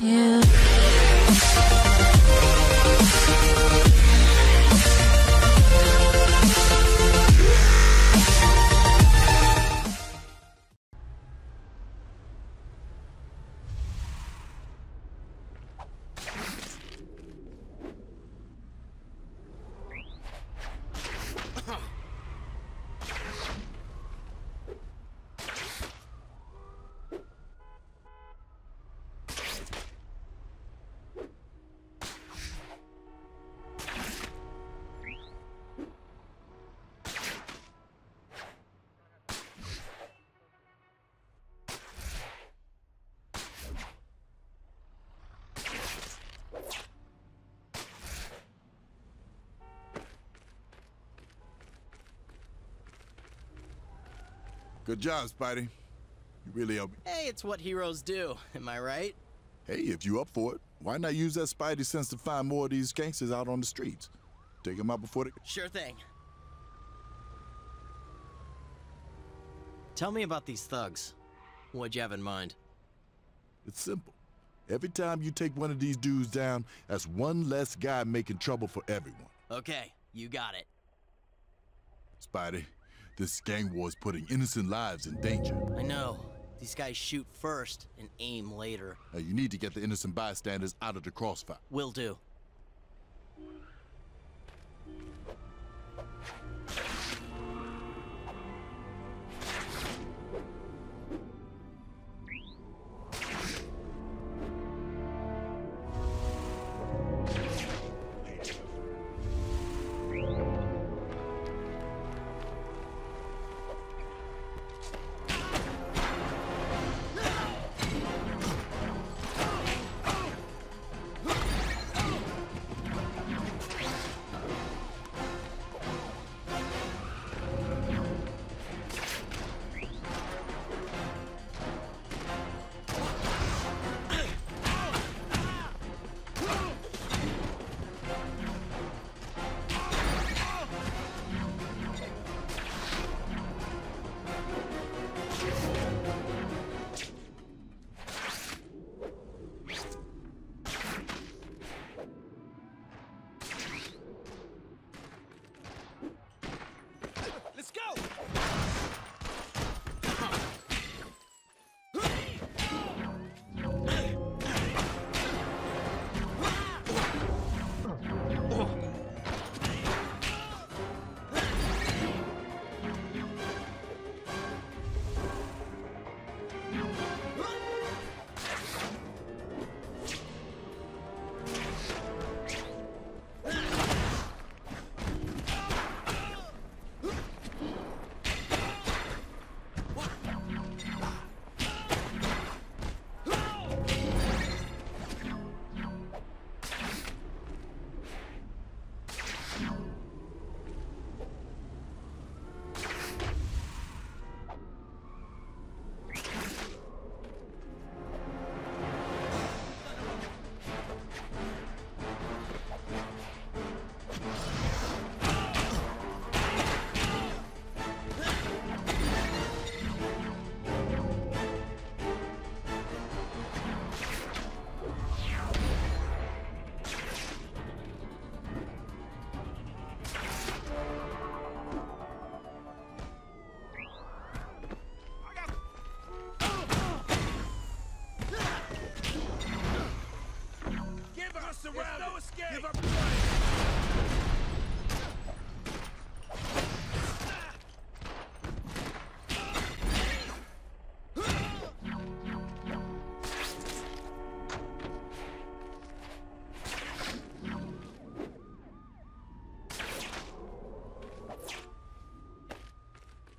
Yeah. Good job, Spidey. You really helped me. Hey, it's what heroes do, am I right? Hey, if you up for it, why not use that Spidey sense to find more of these gangsters out on the streets? Take them out before they... Sure thing. Tell me about these thugs. What'd you have in mind? It's simple. Every time you take one of these dudes down, that's one less guy making trouble for everyone. Okay, you got it. Spidey, this gang war is putting innocent lives in danger. I know. These guys shoot first and aim later. Now, you need to get the innocent bystanders out of the crossfire. Will do.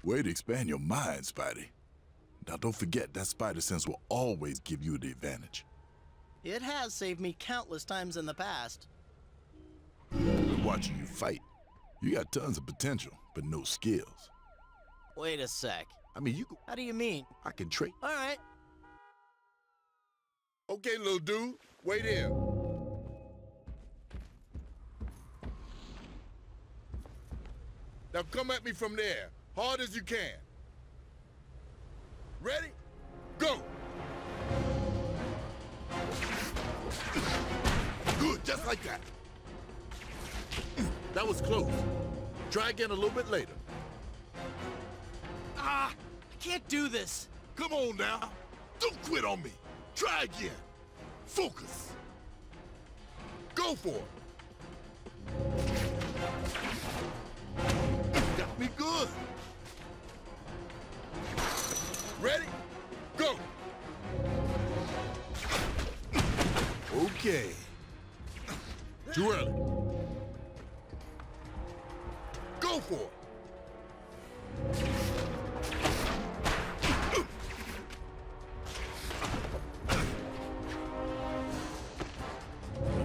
Way to expand your mind, Spidey. Now, don't forget that Spider sense will always give you the advantage. It has saved me countless times in the past. Been watching you fight. You got tons of potential, but no skills. Wait a sec. I mean, you. could- How do you mean? I can train. All right. Okay, little dude, wait here. Now come at me from there, hard as you can. Ready? Go! Good, just like that. That was close. Try again a little bit later. Ah! I can't do this! Come on now. Don't quit on me. Try again. Focus. Go for it. Okay. Too early. Go for it.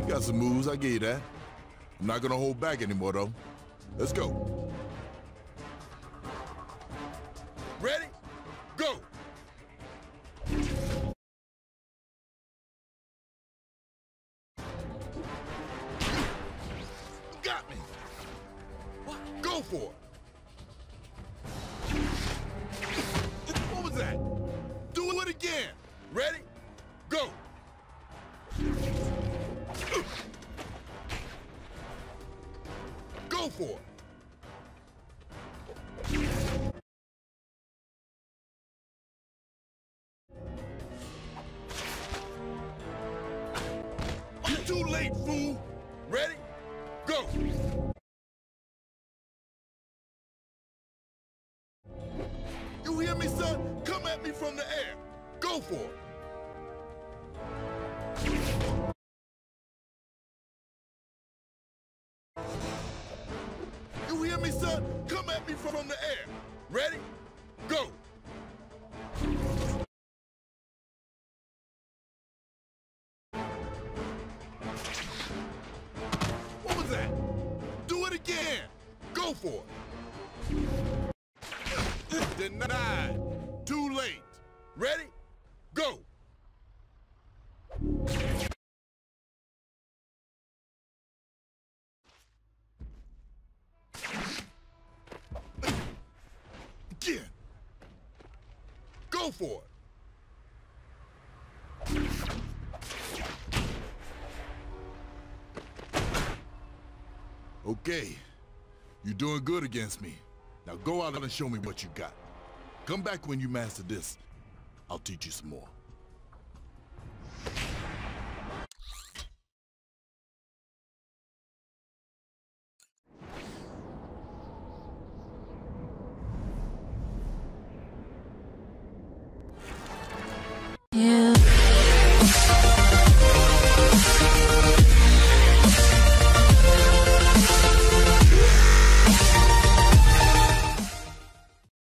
You got some moves, I give you that. I'm not gonna hold back anymore, though. Let's go. Ready? Again! Ready? Go! Go for it! You hear me, son? Come at me from the air. Go for it. You hear me, son? Come at me from the air. Ready? Go! What was that? Do it again! Go for it! Denied! Too late! Ready? Go! Again! Go for it! Okay. You're doing good against me. Now go out and show me what you got. Come back when you master this. I'll teach you some more.